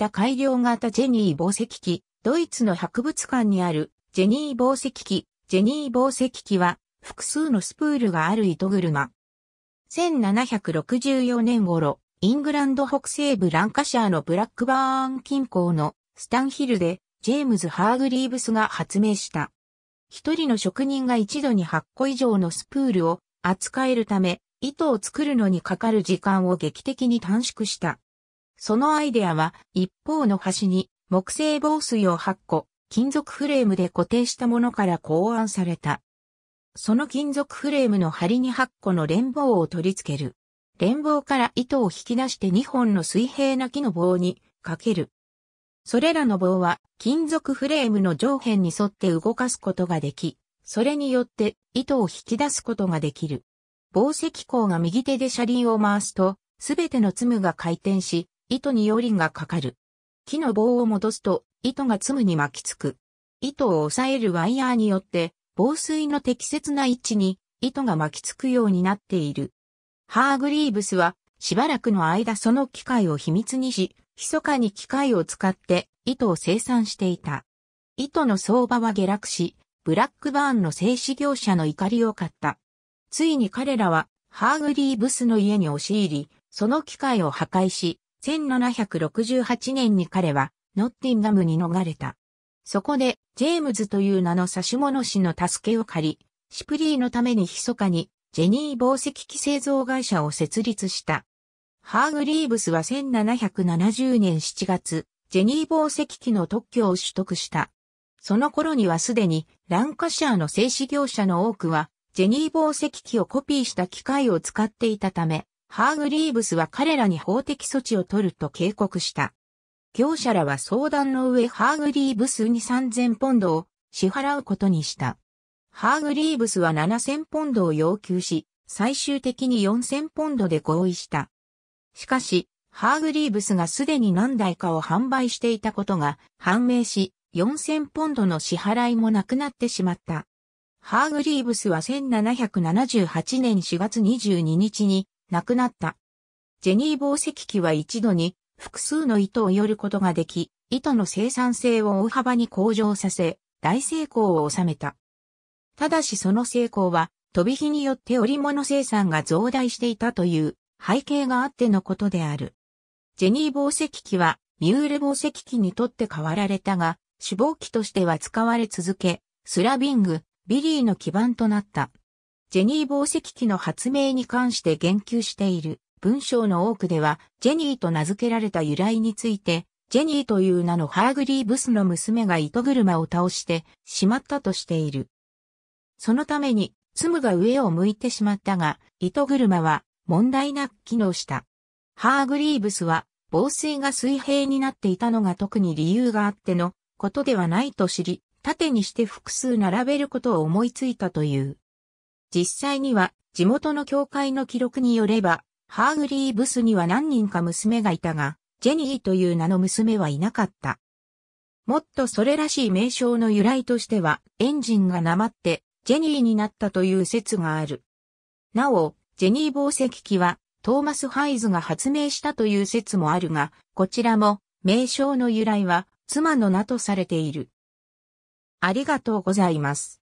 った改良型ジェニー紡績機、ドイツの博物館にあるジェニー紡績機、ジェニー紡績機は複数のスプールがある糸車。1764年頃、イングランド北西部ランカシャーのブラックバーン近郊のスタンヒルでジェームズ・ハーグリーブスが発明した。一人の職人が一度に8個以上のスプールを扱えるため、糸を作るのにかかる時間を劇的に短縮した。そのアイデアは一方の端に木製防水を8個、金属フレームで固定したものから考案された。その金属フレームの針に8個の連棒を取り付ける。連棒から糸を引き出して2本の水平な木の棒にかける。それらの棒は金属フレームの上辺に沿って動かすことができ、それによって糸を引き出すことができる。棒石膏が右手で車輪を回すと、すべてのツムが回転し、糸によりがかかる。木の棒を戻すと、糸がツムに巻きつく。糸を押さえるワイヤーによって、防水の適切な位置に糸が巻きつくようになっている。ハーグリーブスは、しばらくの間その機械を秘密にし、密かに機械を使って糸を生産していた。糸の相場は下落し、ブラックバーンの製紙業者の怒りを買った。ついに彼らはハーグリーブスの家に押し入り、その機械を破壊し、1768年に彼はノッティンガムに逃れた。そこで、ジェームズという名の差し物師の助けを借り、シプリーのために密かに、ジェニー紡績機製造会社を設立した。ハーグリーブスは1770年7月、ジェニー紡績機の特許を取得した。その頃にはすでに、ランカシャーの製紙業者の多くは、ジェニー紡績機をコピーした機械を使っていたため、ハーグリーブスは彼らに法的措置を取ると警告した。業者らは相談の上ハーグリーブスに3000ポンドを支払うことにした。ハーグリーブスは7000ポンドを要求し、最終的に4000ポンドで合意した。しかし、ハーグリーブスがすでに何台かを販売していたことが判明し、4000ポンドの支払いもなくなってしまった。ハーグリーブスは1778年4月22日に亡くなった。ジェニー紡績機は一度に複数の糸を撚ることができ、糸の生産性を大幅に向上させ、大成功を収めた。ただしその成功は、飛び杼によって織物生産が増大していたという背景があってのことである。ジェニー紡績機はミュール紡績機に取って代わられたが、死亡機としては使われ続け、スラビング・ビリーの基盤となった。ジェニー紡績機の発明に関して言及している文章の多くでは、ジェニーと名付けられた由来について、ジェニーという名のハーグリーブスの娘が糸車を倒してしまったとしている。そのために、ツムが上を向いてしまったが、糸車は問題なく機能した。ハーグリーブスは、防水が水平になっていたのが特に理由があってのことではないと知り、縦にして複数並べることを思いついたという。実際には地元の教会の記録によれば、ハーグリーブスには何人か娘がいたが、ジェニーという名の娘はいなかった。もっとそれらしい名称の由来としては、エンジンがなまってジェニーになったという説がある。なお、ジェニー紡績機はトーマス・ハイズが発明したという説もあるが、こちらも名称の由来は妻の名とされている。ありがとうございます。